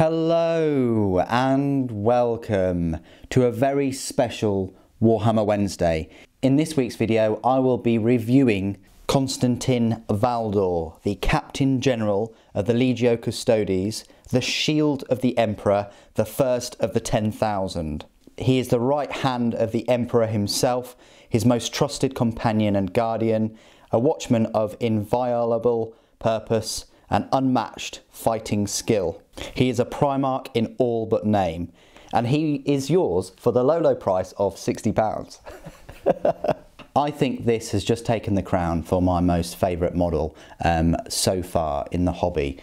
Hello and welcome to a very special Warhammer Wednesday. In this week's video, I will be reviewing Constantin Valdor, the Captain General of the Legio Custodes, the Shield of the Emperor, the first of the 10,000. He is the right hand of the Emperor himself, his most trusted companion and guardian, a watchman of inviolable purpose and unmatched fighting skill. He is a Primarch in all but name, and he is yours for the low, low price of £60. I think this has just taken the crown for my most favourite model um, so far in the hobby.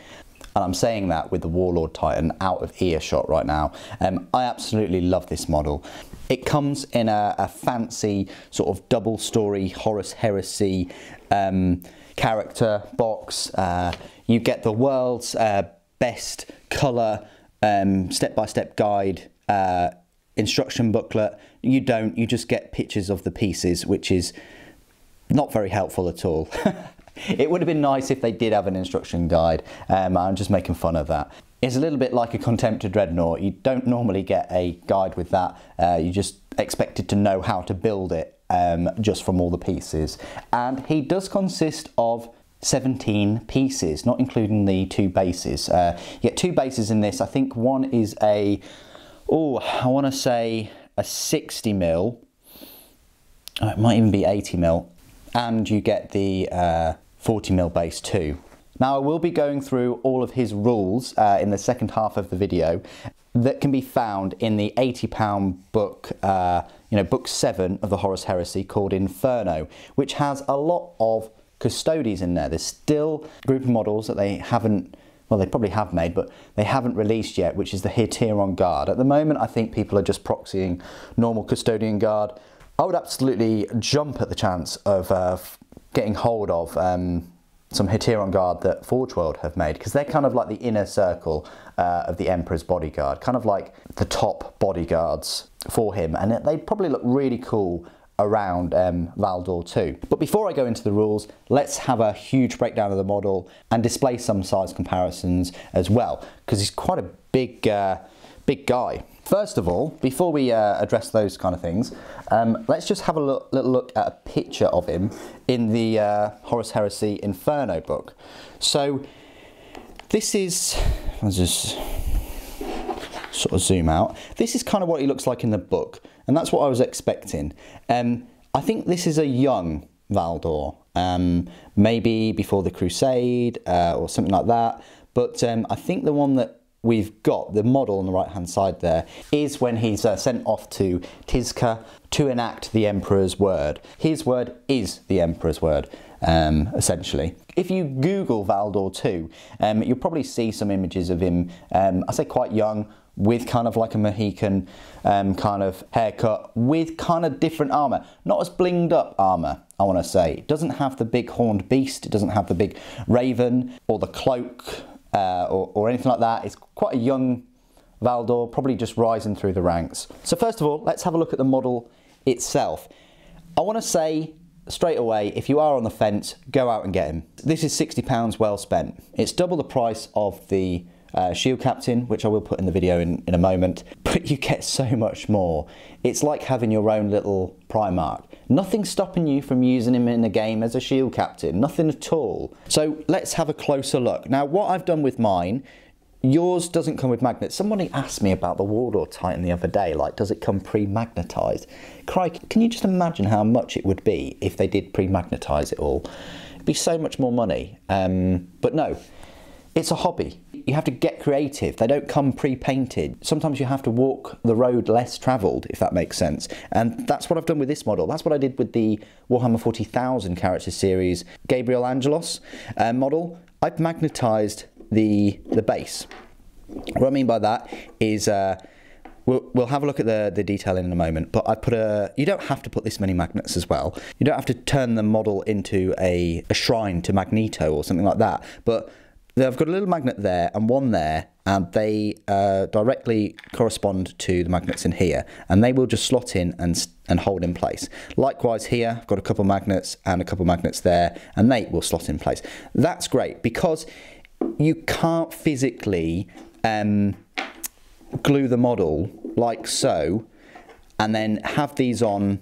And I'm saying that with the Warlord Titan out of earshot right now. Um, I absolutely love this model. It comes in a, a fancy sort of double story Horus Heresy um, character box. Uh, you get the world's uh, best colour step by step guide. Uh, instruction booklet. You don't, you just get pictures of the pieces, which is not very helpful at all. it would have been nice if they did have an instruction guide. Um, I'm just making fun of that. It's a little bit like a Contemptor Dreadnought. You don't normally get a guide with that. Uh, you just expected to know how to build it um, just from all the pieces. And he does consist of 17 pieces, not including the two bases. Uh, you get two bases in this. I think one is a oh, I want to say a 60 mil. Oh, it might even be 80 mil. And you get the uh, 40 mil base too. Now I will be going through all of his rules uh, in the second half of the video that can be found in the 80 pound book, uh, you know, book seven of the Horus Heresy called Inferno, which has a lot of Custodes in there. There's still a group of models that they haven't well, they probably have made, but they haven't released yet, which is the Hetaeron Guard. At the moment, I think people are just proxying normal Custodian Guard. I would absolutely jump at the chance of uh, getting hold of um, some Hetaeron Guard that Forge World have made, because they're kind of like the inner circle uh, of the Emperor's bodyguard, kind of like the top bodyguards for him, and they'd probably look really cool around um, Valdor too. But before I go into the rules, let's have a huge breakdown of the model and display some size comparisons as well, because he's quite a big, uh, big guy. First of all, before we uh, address those kind of things, um, let's just have a look, little look at a picture of him in the uh, Horus Heresy Inferno book. So this is, I'll just sort of zoom out. This is kind of what he looks like in the book, and that's what I was expecting. Um, I think this is a young Valdor, um, maybe before the Crusade uh, or something like that. But um, I think the one that we've got, the model on the right hand side there, is when he's uh, sent off to Tizca to enact the Emperor's word. His word is the Emperor's word. Um, essentially. If you Google Valdor 2, um, you'll probably see some images of him, um, I say quite young, with kind of like a Mohican um, kind of haircut, with kind of different armour. Not as blinged up armour, I want to say. It doesn't have the big horned beast, it doesn't have the big raven or the cloak uh, or, or anything like that. It's quite a young Valdor, probably just rising through the ranks. So first of all, let's have a look at the model itself. I want to say straight away, if you are on the fence, go out and get him. This is £60 well spent. It's double the price of the uh, Shield Captain, which I will put in the video in, in a moment, but you get so much more. It's like having your own little Primarch. Nothing stopping you from using him in a game as a Shield Captain, nothing at all. So let's have a closer look. Now what I've done with mine Yours doesn't come with magnets. Somebody asked me about the Warlord Titan the other day, like, does it come pre-magnetized? Crikey, can you just imagine how much it would be if they did pre-magnetize it all? It'd be so much more money. Um, but no, it's a hobby. You have to get creative. They don't come pre-painted. Sometimes you have to walk the road less travelled, if that makes sense. And that's what I've done with this model. That's what I did with the Warhammer 40,000 character series Gabriel Angelos uh, model. I've magnetised the, the base. What I mean by that is uh, We'll, we'll have a look at the, the detail in a moment, but I put a, you don't have to put this many magnets as well. You don't have to turn the model into a, a shrine to Magneto or something like that, but They've got a little magnet there and one there, and they uh, directly correspond to the magnets in here, and they will just slot in and, and hold in place. Likewise here, I've got a couple magnets and a couple magnets there, and they will slot in place. That's great because you can't physically um, glue the model like so and then have these on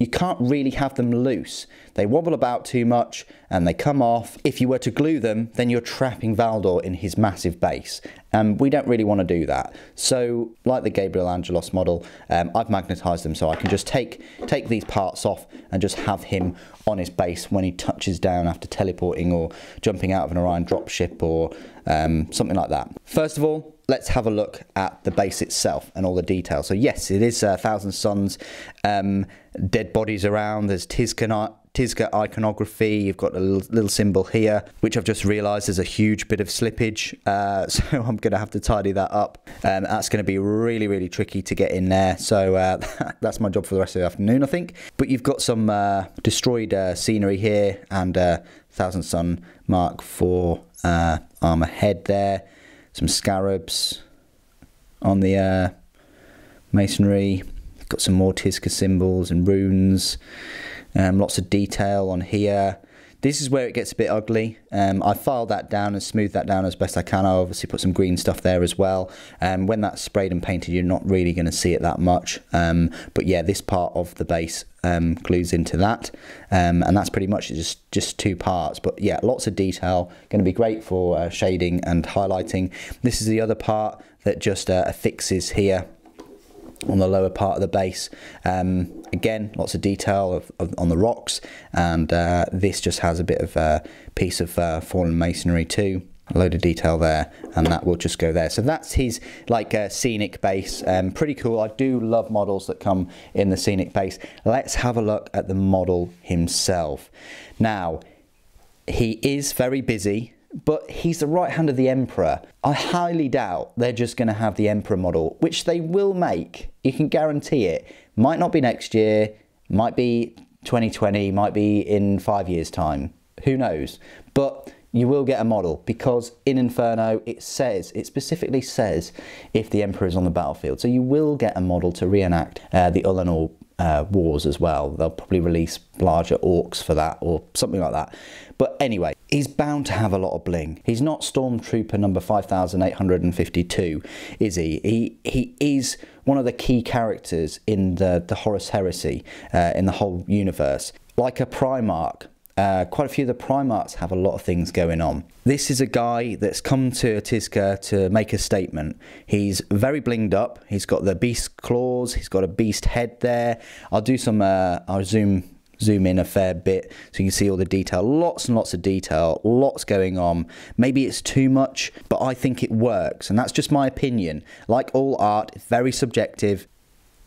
you can't really have them loose. They wobble about too much and they come off. If you were to glue them, then you're trapping Valdor in his massive base. And we don't really want to do that. So, like the Gabriel Angelos model, um, I've magnetized them so I can just take, take these parts off and just have him on his base when he touches down after teleporting or jumping out of an Orion dropship or um, something like that. First of all, let's have a look at the base itself and all the details. So yes, it is uh, Thousand Sons, um, dead bodies around, there's Tizca, Tizca iconography, you've got a little, symbol here, which I've just realised there's a huge bit of slippage, uh, so I'm going to have to tidy that up. Um, that's going to be really, really tricky to get in there, so uh, that's my job for the rest of the afternoon, I think. But you've got some uh, destroyed uh, scenery here and uh, Thousand Son Mark IV uh, armour head there some scarabs on the uh, masonry. Got some more Tizca symbols and runes. Um, lots of detail on here. This is where it gets a bit ugly. Um, I filed that down and smoothed that down as best I can. I obviously put some green stuff there as well. Um, when that's sprayed and painted, you're not really going to see it that much. Um, but yeah, this part of the base um, glues into that. Um, and that's pretty much just, just two parts. But yeah, lots of detail. Going to be great for uh, shading and highlighting. This is the other part that just uh, affixes here on the lower part of the base. Um, again, lots of detail of, of, on the rocks, and uh, this just has a bit of a piece of uh, fallen masonry too. A load of detail there, and that will just go there. So that's his like uh, scenic base. Um, pretty cool. I do love models that come in the scenic base. Let's have a look at the model himself. Now, he is very busy but he's the right hand of the Emperor. I highly doubt they're just going to have the Emperor model, which they will make. You can guarantee it. Might not be next year, might be 2020, might be in five years' time. Who knows? But you will get a model because in Inferno it says, it specifically says if the Emperor is on the battlefield. So you will get a model to reenact uh, the Ullanor uh, wars as well. They'll probably release larger orcs for that or something like that. But anyway, he's bound to have a lot of bling. He's not Stormtrooper number 5852, is he? He he is one of the key characters in the, the Horus Heresy, uh, in the whole universe. Like a Primarch, uh, quite a few of the Primarchs have a lot of things going on. This is a guy that's come to Tizca to make a statement. He's very blinged up. He's got the beast claws. He's got a beast head there. I'll do some. Uh, I'll zoom zoom in a fair bit so you can see all the detail. Lots and lots of detail, lots going on. Maybe it's too much, but I think it works, and that's just my opinion. Like all art, very subjective.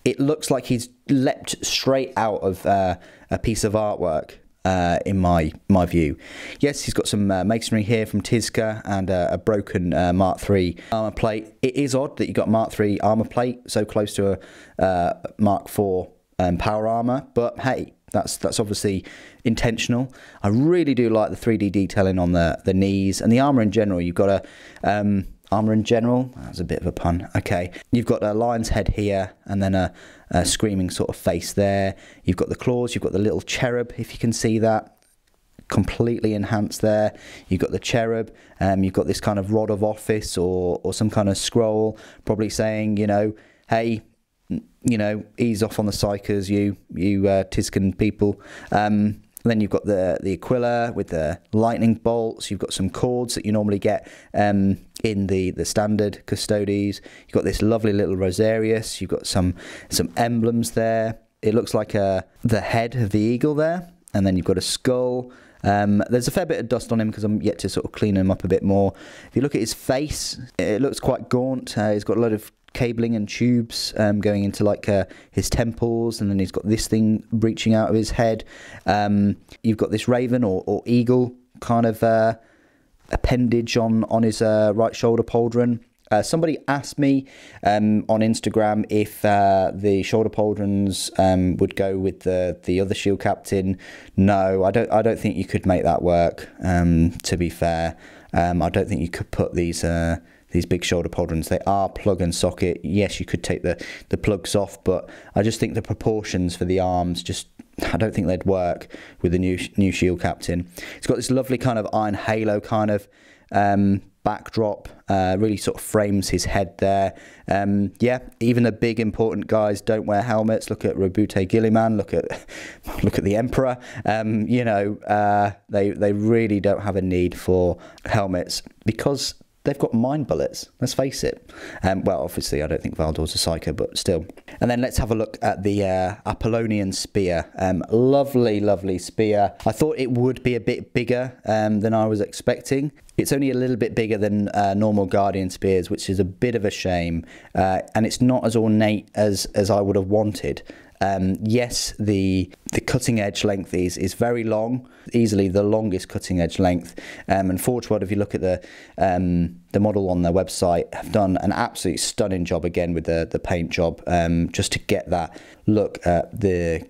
It looks like he's leapt straight out of uh, a piece of artwork. Uh, in my my view. Yes, he's got some uh, masonry here from Tizca and uh, a broken uh, Mark III armor plate. It is odd that you got Mark III armor plate so close to a uh, Mark IV um, power armor, but hey, that's that's obviously intentional. I really do like the 3D detailing on the the knees and the armor in general. You've got a um, armor in general. That's a bit of a pun. Okay, you've got a lion's head here, and then a, a screaming sort of face there. You've got the claws. You've got the little cherub, if you can see that completely enhanced there. You've got the cherub, um, you've got this kind of rod of office or, or some kind of scroll, probably saying, you know, hey, you know, ease off on the psykers, you you uh, Tizcan people. Um, then you've got the the Aquila with the lightning bolts. You've got some cords that you normally get um, in the the standard Custodes. You've got this lovely little Rosarius. You've got some some emblems there. It looks like a, uh, the head of the eagle there, and then you've got a skull. Um, there's a fair bit of dust on him because I'm yet to sort of clean him up a bit more. If you look at his face, it looks quite gaunt. Uh, he's got a lot of cabling and tubes um, going into like uh, his temples, and then he's got this thing breaching out of his head. Um, you've got this raven or, or eagle kind of uh, appendage on on his uh, right shoulder pauldron. Uh, somebody asked me um, on Instagram if uh, the shoulder pauldrons um, would go with the the other shield captain. No, I don't. I don't think you could make that work. Um, to be fair, um, I don't think you could put these uh, these big shoulder pauldrons. They are plug and socket. Yes, you could take the, the plugs off, but I just think the proportions for the arms just I don't think they'd work with the new new shield captain. It's got this lovely kind of iron halo kind of um, backdrop uh, really sort of frames his head there. Um, yeah, even the big important guys don't wear helmets. Look at Roboute Guilliman. Look at look at the Emperor. Um, you know, uh, they they really don't have a need for helmets because they've got mind bullets. Let's face it. Um, well, obviously, I don't think Valdor's a psycho, but still. And then let's have a look at the uh, Apollonian spear. Um, lovely, lovely spear. I thought it would be a bit bigger um, than I was expecting. It's only a little bit bigger than uh, normal Guardian spears, which is a bit of a shame. Uh, and it's not as ornate as, as I would have wanted. Um, yes, the the cutting edge length is is very long, easily the longest cutting edge length. Um, and Forge World, if you look at the um, the model on their website, have done an absolutely stunning job again with the the paint job, um, just to get that look at the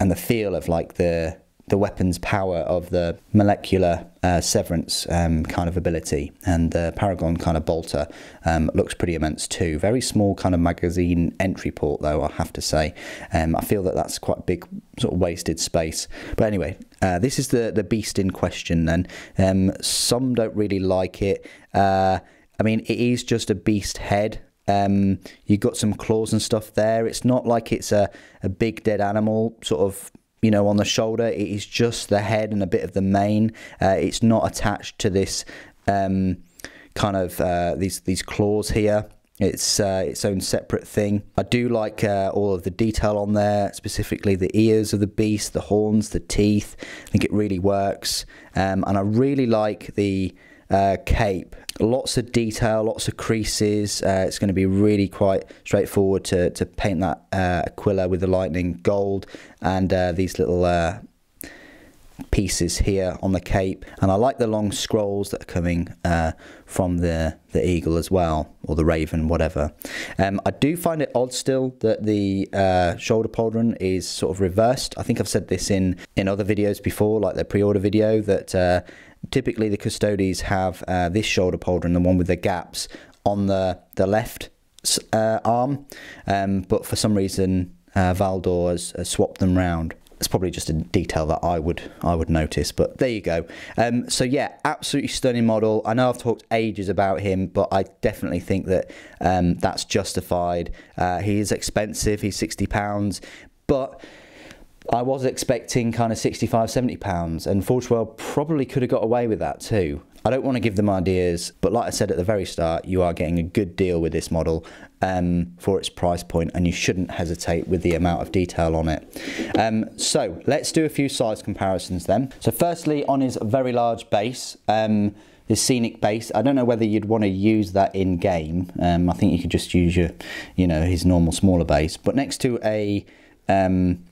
and the feel of like the the weapon's power of the molecular uh, severance um, kind of ability. And the Paragon kind of bolter um, looks pretty immense too. Very small kind of magazine entry port though, I have to say. Um, I feel that that's quite big sort of wasted space. But anyway, uh, this is the, the beast in question then. Um, some don't really like it. Uh, I mean, it is just a beast head. Um, you got some claws and stuff there. It's not like it's a, a big dead animal sort of you know, on the shoulder. It is just the head and a bit of the mane. Uh, it's not attached to this um, kind of uh, these these claws here. It's uh, its own separate thing. I do like uh, all of the detail on there, specifically the ears of the beast, the horns, the teeth. I think it really works, um, and I really like the uh, cape. Lots of detail, lots of creases. Uh, it's going to be really quite straightforward to, to paint that uh, Aquila with the lightning gold and uh, these little uh, pieces here on the cape and I like the long scrolls that are coming uh, from the the eagle as well or the raven whatever um, I do find it odd still that the shoulder pauldron is sort of reversed I think I've said this in in other videos before like the pre-order video that typically the Custodes have uh, this shoulder pauldron the one with the gaps on the the left uh, arm um, but for some reason uh, Valdor has, has swapped them round it's probably just a detail that I would I would notice, but there you go. Um, so yeah, absolutely stunning model. I know I've talked ages about him, but I definitely think that um, that's justified. Uh, he is expensive. He's sixty pounds, but I was expecting kind of 65, 70 pounds, and Forge World probably could have got away with that too. I don't want to give them ideas, but like I said at the very start, you are getting a good deal with this model um, for its price point, and you shouldn't hesitate with the amount of detail on it. Um, so let's do a few size comparisons then. So firstly, on his very large base, um, this scenic base. I don't know whether you'd want to use that in game. Um, I think you could just use your, you know, his normal smaller base. But next to a um,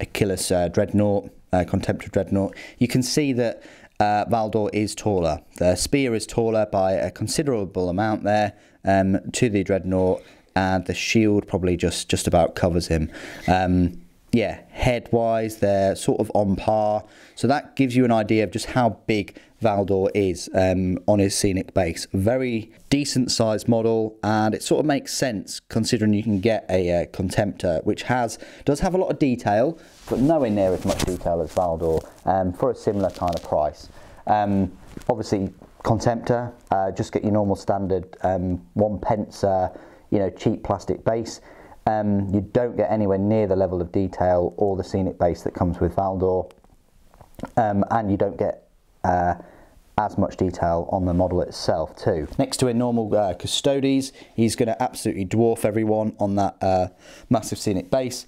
Achillus uh, Dreadnought, uh, Contemptor Dreadnought, you can see that uh, Valdor is taller. The spear is taller by a considerable amount there um, to the Dreadnought, and the shield probably just, just about covers him. Um, yeah, head wise, they're sort of on par. So that gives you an idea of just how big Valdor is um, on his scenic base. Very decent sized model, and it sort of makes sense considering you can get a uh, Contemptor, which has does have a lot of detail, but nowhere near as much detail as Valdor um, for a similar kind of price. Um, obviously, Contemptor, uh, just get your normal standard um, one pence, uh, you know, cheap plastic base. Um, you don't get anywhere near the level of detail or the scenic base that comes with Valdor, um, and you don't get uh, as much detail on the model itself too. Next to a normal uh, Custodes, he's going to absolutely dwarf everyone on that uh, massive scenic base.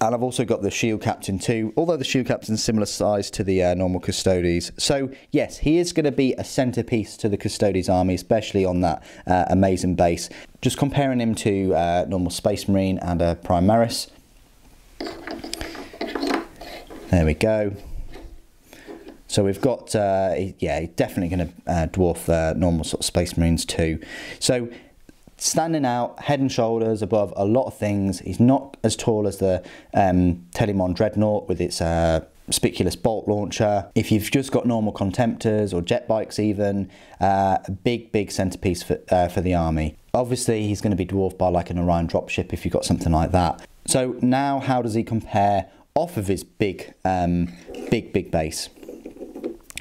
And I've also got the Shield Captain too, although the Shield Captain's similar size to the uh, normal Custodes. So yes, he is going to be a centerpiece to the Custodes army, especially on that uh, amazing base. Just comparing him to uh, normal Space Marine and a Primaris. There we go. So we've got, uh, yeah, definitely going to uh, dwarf uh, normal sort of Space Marines too. So standing out head and shoulders above a lot of things. He's not as tall as the um, Telemon Dreadnought with its uh, Spiculus bolt launcher. If you've just got normal contemptors or jet bikes even, uh, a big, big centerpiece for, uh, for the army. Obviously, he's going to be dwarfed by like an Orion dropship if you've got something like that. So now how does he compare off of his big, um, big, big base?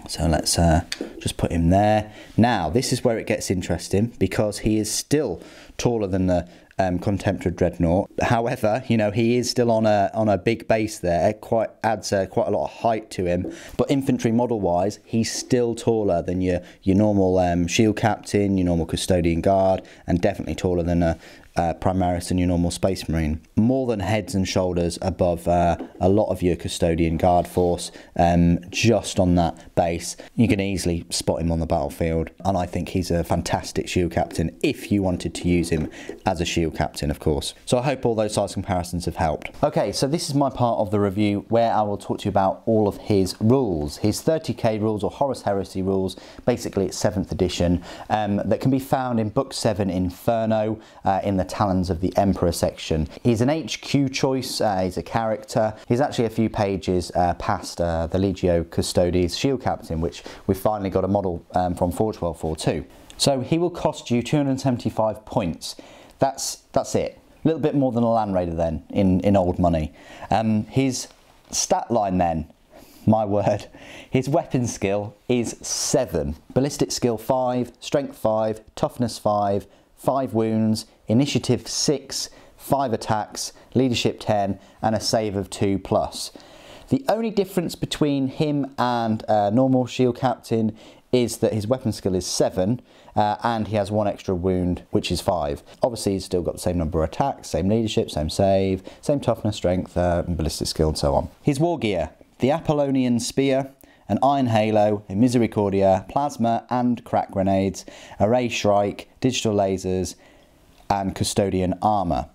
So let's uh, just put him there. Now, this is where it gets interesting because he is still taller than the um, Contemptor Dreadnought. However, you know he is still on a on a big base there. It quite adds uh, quite a lot of height to him. But infantry model wise, he's still taller than your your normal um, shield captain, your normal custodian guard, and definitely taller than a, uh, Primaris and your normal Space Marine. More than heads and shoulders above uh, a lot of your custodian guard force, um, just on that base. You can easily spot him on the battlefield, and I think he's a fantastic shield captain if you wanted to use him as a shield captain, of course. So I hope all those size comparisons have helped. Okay, so this is my part of the review where I will talk to you about all of his rules, his 30k rules or Horus Heresy rules, basically it's 7th edition, um, that can be found in Book 7 Inferno uh, in the Talons of the Emperor section. He's an HQ choice, uh, he's a character. He's actually a few pages uh, past uh, the Legio Custodes Shield Captain, which we've finally got a model um, from Forge World 4.2. So he will cost you 275 points. That's, that's it. A little bit more than a Land Raider then, in, in old money. Um, his stat line then, my word. His weapon skill is 7, ballistic skill 5, strength 5, toughness 5, 5 wounds, initiative 6, 5 attacks, leadership 10, and a save of 2 plus. The only difference between him and a normal shield captain is that his weapon skill is 7 uh, and he has one extra wound which is 5. Obviously he's still got the same number of attacks, same leadership, same save, same toughness, strength, uh, ballistic skill and so on. His war gear, the Apollonian Spear, an Iron Halo, a Misericordia, Plasma and krak grenades, a Ray Shrike, digital lasers, and Custodian Armour.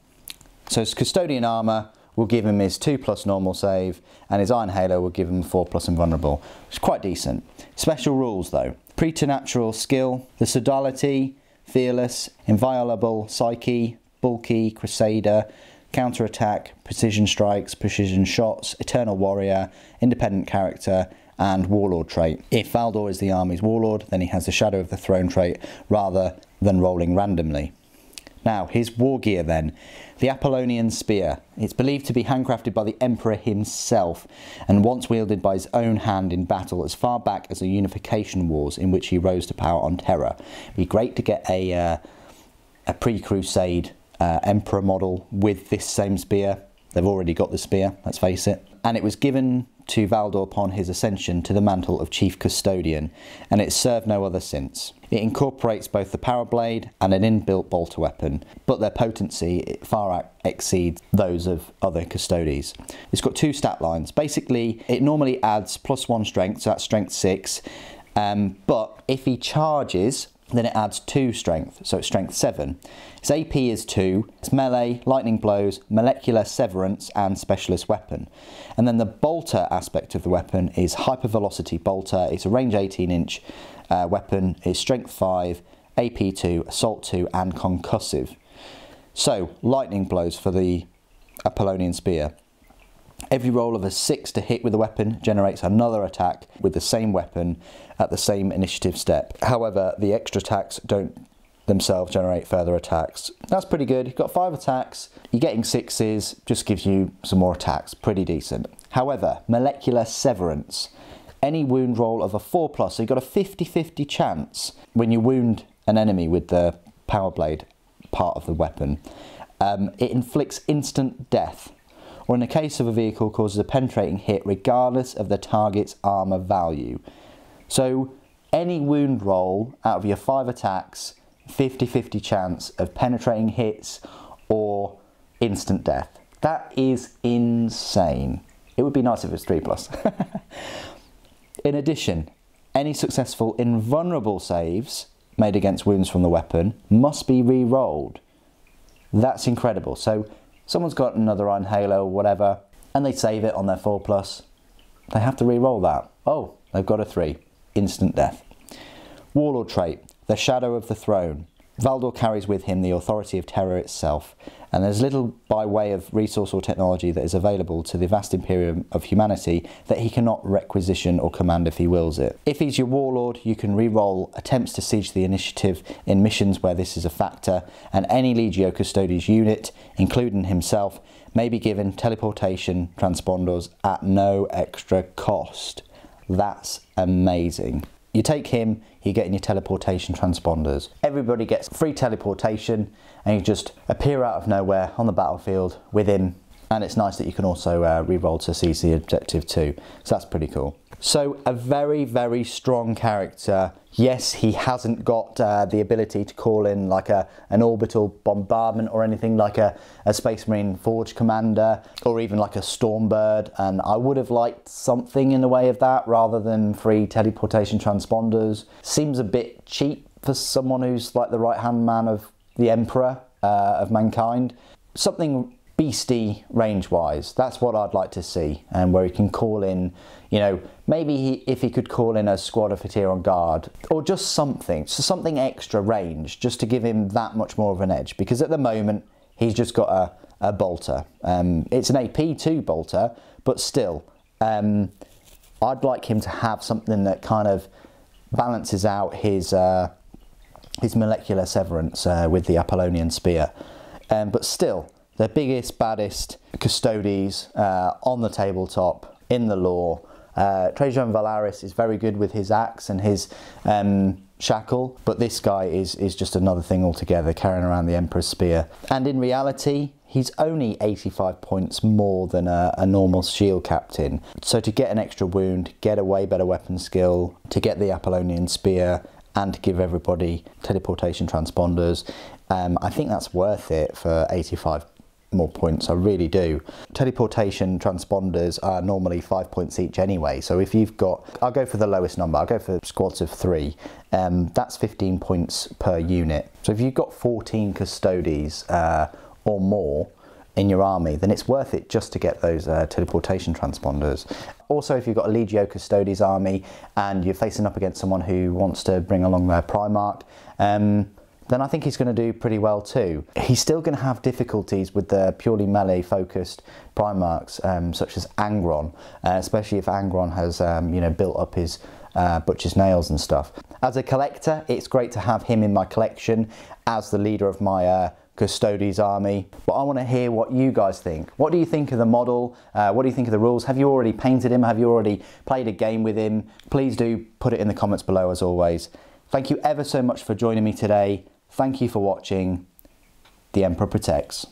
So his Custodian Armour will give him his 2 plus normal save, and his Iron Halo will give him 4 plus invulnerable, is quite decent. Special rules though. Preternatural skill, the Sodality, Fearless, Inviolable, Psyche, Bulky, Crusader, Counter Attack, Precision Strikes, Precision Shots, Eternal Warrior, Independent Character, and Warlord trait. If Valdor is the army's warlord, then he has the Shadow of the Throne trait rather than rolling randomly. Now, his war gear then. The Apollonian Spear. It's believed to be handcrafted by the Emperor himself and once wielded by his own hand in battle as far back as the Unification Wars in which he rose to power on Terra. It'd be great to get a, uh, a pre-Crusade uh, Emperor model with this same spear. They've already got the spear, let's face it. And it was given to Valdor upon his ascension to the mantle of Chief Custodian, and it served no other since. It incorporates both the power blade and an inbuilt bolter weapon, but their potency far exceeds those of other Custodes. It's got two stat lines. Basically, it normally adds plus one strength, so that's strength six, um, but if he charges then it adds 2 strength, so it's strength 7. Its AP is 2, it's melee, lightning blows, molecular severance and specialist weapon. And then the bolter aspect of the weapon is hypervelocity bolter, it's a range 18 inch uh, weapon, it's strength 5, AP 2, assault 2 and concussive. So lightning blows for the Apollonian spear. Every roll of a 6 to hit with a weapon generates another attack with the same weapon at the same initiative step. However, the extra attacks don't themselves generate further attacks. That's pretty good. You've got 5 attacks, you're getting 6s, just gives you some more attacks. Pretty decent. However, molecular severance. Any wound roll of a 4 plus, so you've got a 50-50 chance when you wound an enemy with the power blade part of the weapon. Um, it inflicts instant death or in the case of a vehicle causes a penetrating hit regardless of the target's armour value. So any wound roll out of your five attacks, 50-50 chance of penetrating hits or instant death. That is insane. It would be nice if it was 3 plus. in addition, any successful invulnerable saves made against wounds from the weapon must be re-rolled. That's incredible. So someone's got another Iron Halo or whatever, and they save it on their 4 plus, they have to re-roll that. Oh, they've got a 3. Instant death. Warlord trait, the shadow of the throne. Valdor carries with him the authority of Terra itself, and there's little by way of resource or technology that is available to the vast imperium of humanity that he cannot requisition or command if he wills it. If he's your warlord, you can re-roll attempts to siege the initiative in missions where this is a factor, and any Legio Custodes unit, including himself, may be given teleportation transponders at no extra cost. That's amazing. You take him, you get in your teleportation transponders. Everybody gets free teleportation and you just appear out of nowhere on the battlefield with him. And it's nice that you can also uh, re-roll to seize the objective too. So that's pretty cool. So a very, very strong character. Yes, he hasn't got uh, the ability to call in like a an orbital bombardment or anything like a, a Space Marine Forge Commander or even like a Stormbird. And I would have liked something in the way of that rather than free teleportation transponders. Seems a bit cheap for someone who's like the right hand man of the Emperor uh, of mankind. Something beastie range wise. That's what I'd like to see, and um, where he can call in, you know, maybe he, if he could call in a squad of on guard or just something, so something extra range, just to give him that much more of an edge. Because at the moment he's just got a, a bolter. Um, it's an AP2 bolter, but still, um, I'd like him to have something that kind of balances out his. Uh, his molecular severance uh, with the Apollonian spear. Um, but still, the biggest, baddest custodes uh, on the tabletop in the lore. Uh, Trajann Valoris is very good with his axe and his um, shackle, but this guy is, is just another thing altogether, carrying around the Emperor's spear. And in reality, he's only 85 points more than a, a, normal shield captain. So to get an extra wound, get a way better weapon skill, to get the Apollonian spear, and to give everybody teleportation transponders, um, I think that's worth it for 85 more points, I really do. Teleportation transponders are normally five points each anyway, so if you've got, I'll go for the lowest number, I'll go for squads of three, um, that's 15 points per unit. So if you've got 14 custodes uh, or more, in your army, then it's worth it just to get those uh, teleportation transponders. Also, if you've got a Legio Custodes army and you're facing up against someone who wants to bring along their Primarch, um, then I think he's going to do pretty well too. He's still going to have difficulties with the purely melee focused Primarchs um, such as Angron, uh, especially if Angron has um, you know built up his uh, butcher's nails and stuff. As a collector, it's great to have him in my collection as the leader of my uh, Custodes army. But I want to hear what you guys think. What do you think of the model? Uh, what do you think of the rules? Have you already painted him? Have you already played a game with him? Please do put it in the comments below as always. Thank you ever so much for joining me today. Thank you for watching. The Emperor Protects.